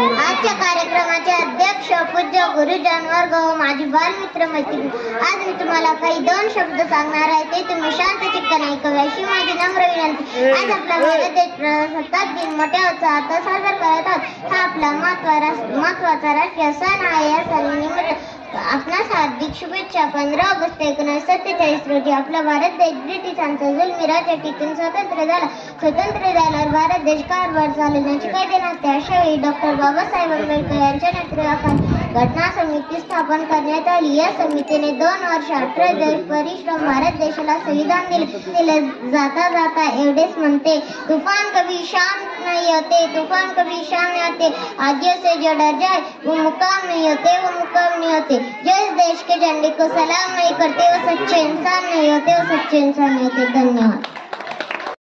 आजच्या कार्यक्रमाचे अध्यक्ष पूज्य गुरुजन वर्ग माझी बालमित्र मैत्रिणी. आज मी तुम्हाला काही दोन शब्द सांगणार आहे ते तुम्ही शांत चित्ताने ऐकावे. अशी माझी नम्र विनंती. आज आपला भारत देश प्रजासत्ताक दिन मोठ्या उत्साहात साजरा करत आहोत हा आपला महत्वा महत्त्वाचा राष्ट्रीय सण आहे या सणानिमित्त आपणास हार्दिक शुभेच्छा पंधरा ऑगस्ट एकोणीसशे सत्तेचाळीस रोजी आपला भारत देश ब्रिटिशांचा जुलमिराच्या टीतून स्वतंत्र झाला. स्वतंत्र झाल्यावर भारत देश कारभार चालवण्याची कायदे नसते अशा वेळी डॉक्टर बाबासाहेब आंबेडकर यांच्या नेतृत्वाखाली घटना समिती स्थापन करण्यात आली. या दोन वर्ष अठरा परिश्रम भारत देशाला संविधान जाता जाता एवढेच म्हणते. तूफ़ान कभी शांत नहीं होते तूफ़ान कभी शांत नहीं होते आदियों से जो डर जाए, वो मुकाम नहीं होते, वो मुकाम नहीं होते. जो इस देश के झंडे को सलाम नहीं करते, वो सच्चे इंसान नहीं होते, वो सच्चे इंसान नहीं होते. धन्यवाद.